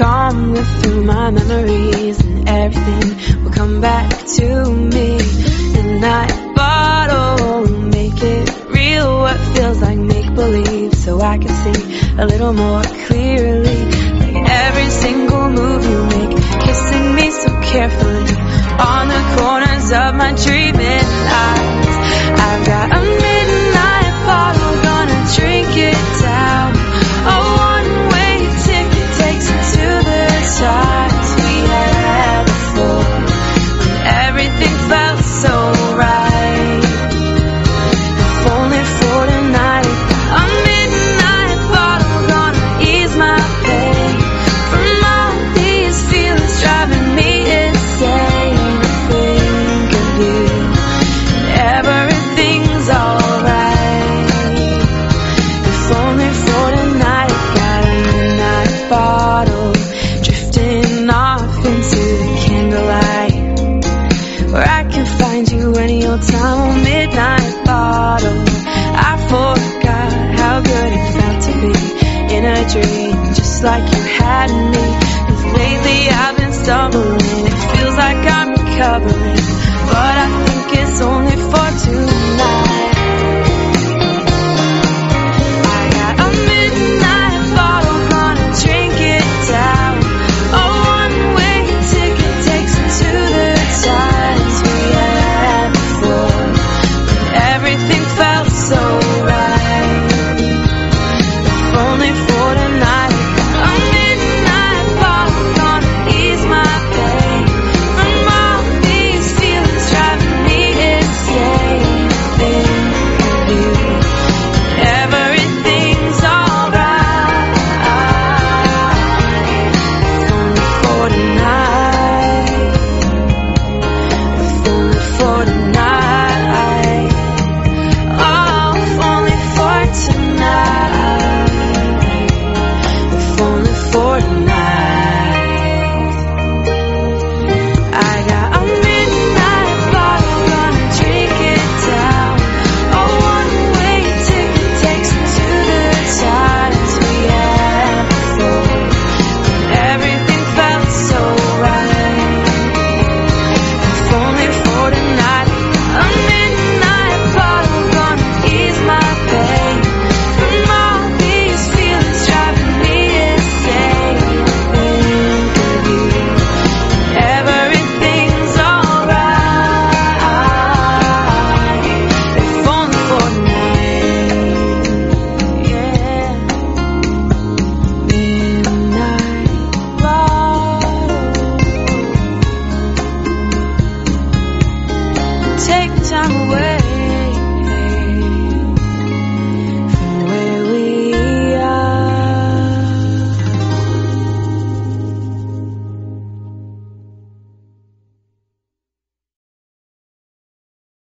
on with through my memories and everything will come back to me. Midnight bottle, make it real what feels like make believe so I can see a little more clearly. Like every single move you make, kissing me so carefully on the corners of my dreaming eyes. I've got a dream, just like you had me. 'Cause lately I've been stumbling, it feels like I'm recovering, but I think it's only for tonight.